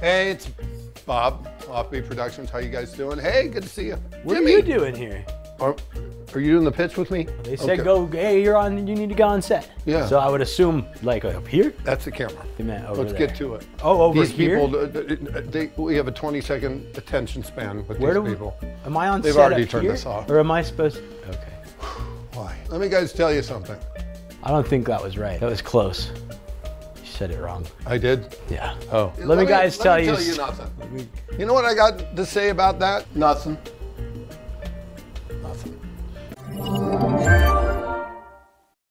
Hey, it's Bob, Offbeat Productions. How you guys doing? Hey, good to see you. What Jimmy. are you doing here? Are, are you doing the pitch with me? They said Okay. go. Hey, you're on. You need to go on set. Yeah. So I would assume like up here. That's the camera. They meant over Let's there. get to it. Oh, over These here? These people, uh, they, we have a 20 second attention span with Where these do we? people. Am I on They've set already turned here? this off. Or am I supposed? Okay. Why? Let me guys tell you something. I don't think that was right. That was close said it wrong. I did? Yeah. Oh. Let, let me guys let tell, me you tell you. nothing. Me... You know what I got to say about that? Nothing. Nothing.